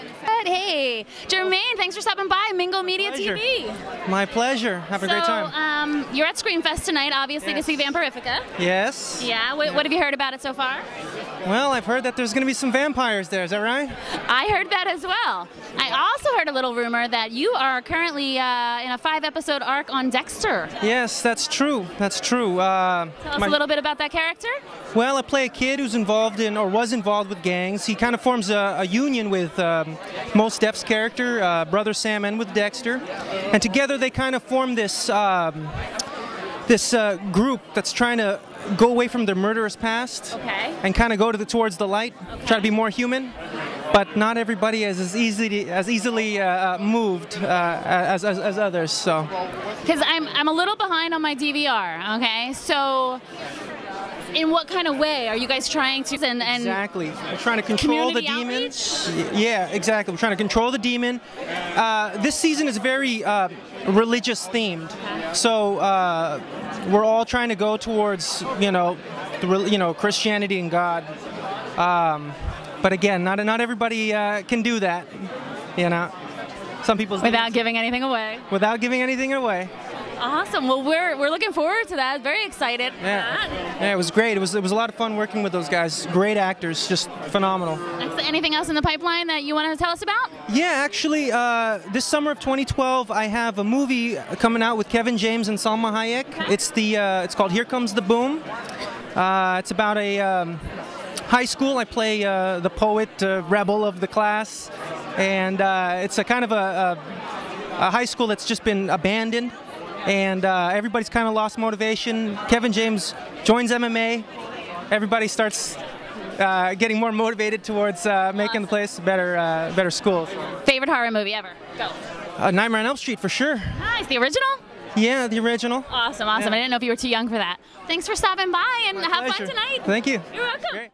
benefit. Hi, Germaine. Thanks for stopping by Mingle Media Pleasure. TV. My pleasure. Have a so, great time. um, you're at Screamfest tonight, obviously, Yes. to see Vamperifica. yes. Yeah. What, what have you heard about it so far? Well, I've heard that there's going to be some vampires there. Is that right? I heard that as well. I also heard a little rumor that you are currently uh, in a five-episode arc on Dexter. Yes, that's true. That's true. Uh, Tell us my- a little bit about that character. Well, I play a kid who's involved in or was involved with gangs. He kind of forms a, a union with um, Mos Def's character, uh, brother Sam, and with Dexter, and together they kind of form this um, this uh, group that's trying to go away from their murderous past Okay. and kind of go to the, towards the light, try to be more human. But not everybody is as easily as easily uh, uh, moved uh, as, as, as others. So. Because I'm, I'm a little behind on my DVR, okay? So, in what kind of way are you guys trying to. And, and Exactly. We're trying to control the demons. Yeah, exactly. We're trying to control the demon. Uh, this season is very uh, religious themed, so uh, we're all trying to go towards you know, the, you know, Christianity and God. Um, but again, not not everybody uh, can do that. You know, some people Without giving anything away. without giving anything away. Awesome. Well, we're, we're looking forward to that. Very excited. Yeah. Yeah, it was great. It was it was a lot of fun working with those guys. Great actors, just phenomenal. Anything else in the pipeline that you want to tell us about? Yeah, actually, uh, this summer of 2012, I have a movie coming out with Kevin James and Salma Hayek. It's the uh, it's called Here Comes the Boom. Uh, it's about a um, high school. I play uh, the poet uh, rebel of the class, and uh, it's a kind of a, a, a high school that's just been abandoned, and uh, everybody's kind of lost motivation. Kevin James joins MMA. Everybody starts. Uh, getting more motivated towards uh, making the place a better, uh, better school. Favorite horror movie ever? Go. Uh, Nightmare on Elm Street for sure. Nice. The original? Yeah, the original. Awesome. Awesome. Yeah. I didn't know if you were too young for that. Thanks for stopping by and have Pleasure. fun tonight. Thank you. You're welcome. Great.